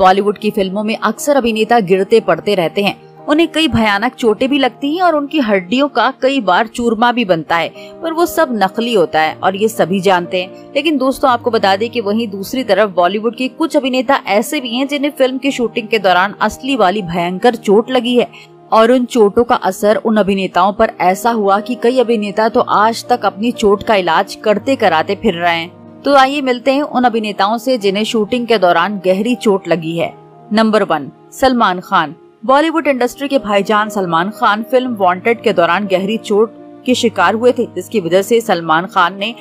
बॉलीवुड की फ़िल्मों में अक्सर अभिनेता गिरते पड़ते रहते हैं। उन्हें कई भयानक चोटें भी लगती हैं और उनकी हड्डियों का कई बार चूरमा भी बनता है, पर वो सब नकली होता है और ये सभी जानते हैं। लेकिन दोस्तों, आपको बता दें कि वहीं दूसरी तरफ़ बॉलीवुड के कुछ अभिनेता ऐसे भी हैं जिन्हें फ़िल्म की शूटिंग के दौरान असली वाली भयंकर चोट लगी है। और उन चोटों का असर उन अभिनेताओं पर ऐसा हुआ कि कई अभिनेता तो आज तक अपनी चोट का इलाज करते कराते फिर रहे हैं। तो आइए मिलते हैं उन अभिनेताओं से जिन्हें शूटिंग के दौरान गहरी चोट लगी है। Number one Salman Khan. Bollywood industry के भाईजान सलमान खान फ़िल्म वांटेड के दौरान गहरी चोट के शिकार हुए थे, जिसकी वजह से सलमान खान ने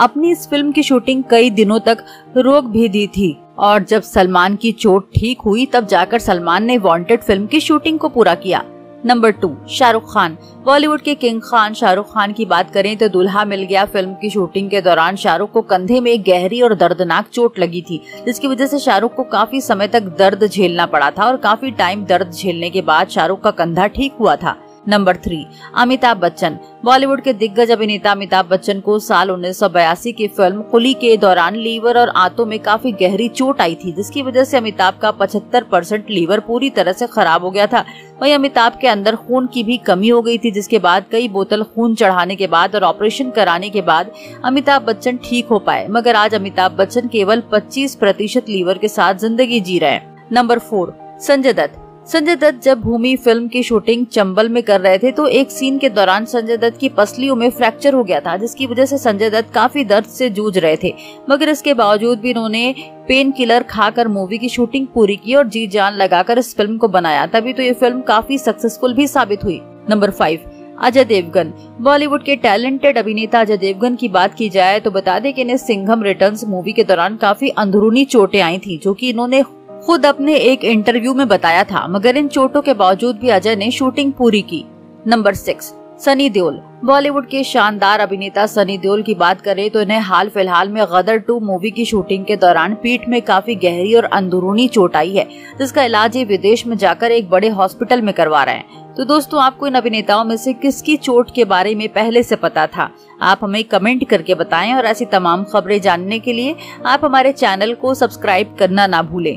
अपनी इस फ़िल्म की शूटिंग कई दिनों तक रोक भी दी थी। और जब सलमान की चोट ठीक हुई, तब जाकर सलमान ने वांटेड फ़िल्म की शूटिंग को पूरा किया। Number two Shah Rukh Khan Bollywood के किंग खान शाहरुख खान की बात करें तो दुल्हा मिल गया फ़िल्म की शूटिंग के दौरान। शाहरुख को कंधे में एक गहरी और दर्दनाक चोट लगी थी, जिसकी वजह से शाहरुख को काफ़ी समय तक दर्द झेलना पड़ा था और काफ़ी टाइम दर्द झेलने के बाद शाहरुख का कंधा ठीक हुआ था। Number three, Amitabh Bachchan. Bollywood के दिग्गज अभिनेता अमिताभ बच्चन को साल उन्नीस सौ बयासी की फ़िल्म कुली के दौरान लीवर और आंतों में काफ़ी गहरी चोट आई थी, जिसकी वजह से अमिताभ का 75 परसेंट लीवर पूरी तरह से खराब हो गया था। वहीं अमिताभ के अंदर खून की भी कमी हो गई थी, जिसके बाद कई बोतल खून चढ़ाने के बाद और ऑपरेशन कराने के बाद अमिताभ बच्चन ठीक हो पाए। मगर आज अमिताभ बच्चन केवल पच्चीस प्रतिशत लीवर के साथ ज़िंदगी जी रहे नंबर फोर, संजय दत्त। संजय दत्त जब भूमि फ़िल्म की शूटिंग चंबल में कर रहे थे तो एक सीन के दौरान संजय दत्त की पसलियों में फ्रैक्चर हो गया था, जिसकी वजह से संजय दत्त काफ़ी दर्द से जूझ रहे थे। मगर इसके बावजूद भी उन्होंने पेन किलर खाकर मूवी की शूटिंग पूरी की और जी जान लगाकर इस फ़िल्म को बनाया। तभी तो ये फ़िल्म काफ़ी सक्सेसफुल भी साबित हुई। Number five Ajay Devgn. Bollywood के टैलेंटेड अभिनेता अजय देवगन की बात की जाए तो बता दें कि इन्हें सिंघम रिटर्न्स मूवी के दौरान काफ़ी अंदरूनी चोटें आई थी, जो कि इन्होंने खुद अपने एक इंटरव्यू में बताया था, मगर इन चोटों के बावजूद भी अजय ने शूटिंग पूरी की। Number six Sunny Deol. Bollywood के शानदार अभिनेता सनी देओल की बात करें तो इन्हें हाल फ़िलहाल में गदर टू मूवी की शूटिंग के दौरान पीठ में काफ़ी गहरी और अंदरूनी चोट आई है, जिसका इलाज ये विदेश में जाकर एक बड़े हॉस्पिटल में करवा रहे हैं। तो दोस्तों, आपको इन अभिनेताओं में से किसकी चोट के बारे में पहले से पता था? आप हमें कमेंट करके बताएँ और ऐसी तमाम खबरें जानने के लिए आप हमारे चैनल को सब्सक्राइब करना ना भूलें।